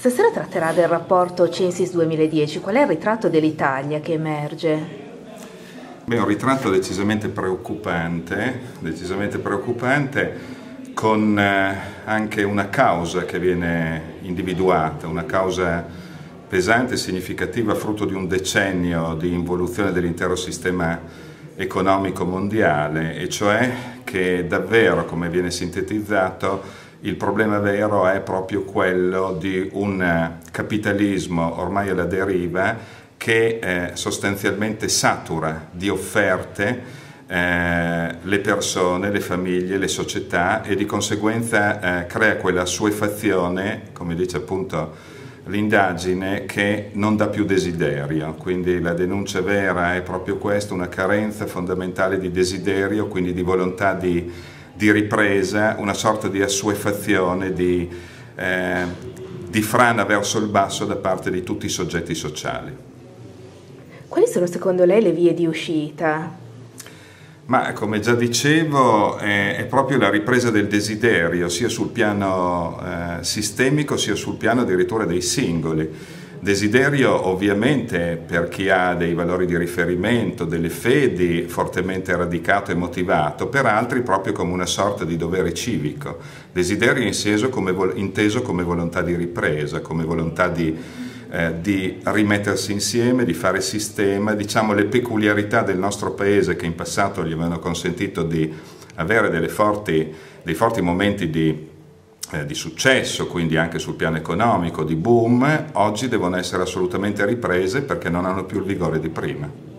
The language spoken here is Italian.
Stasera tratterà del rapporto Censis 2010. Qual è il ritratto dell'Italia che emerge? Beh, un ritratto decisamente preoccupante, decisamente preoccupante con eh, anche una causa che viene individuata, una causa pesante e significativa frutto di un decennio di involuzione dell'intero sistema economico mondiale e cioè che davvero, come viene sintetizzato, il problema vero è proprio quello di un capitalismo ormai alla deriva che eh, sostanzialmente satura di offerte eh, le persone, le famiglie, le società e di conseguenza eh, crea quella suefazione, come dice appunto l'indagine, che non dà più desiderio. Quindi la denuncia vera è proprio questa, una carenza fondamentale di desiderio, quindi di volontà di di ripresa, una sorta di assuefazione, di, eh, di frana verso il basso da parte di tutti i soggetti sociali. Quali sono secondo lei le vie di uscita? Ma come già dicevo è, è proprio la ripresa del desiderio sia sul piano eh, sistemico sia sul piano addirittura dei singoli Desiderio ovviamente per chi ha dei valori di riferimento, delle fedi fortemente radicato e motivato, per altri proprio come una sorta di dovere civico. Desiderio inteso come, inteso come volontà di ripresa, come volontà di, eh, di rimettersi insieme, di fare sistema, diciamo le peculiarità del nostro paese che in passato gli avevano consentito di avere forti, dei forti momenti di eh, di successo, quindi anche sul piano economico, di boom, oggi devono essere assolutamente riprese perché non hanno più il vigore di prima.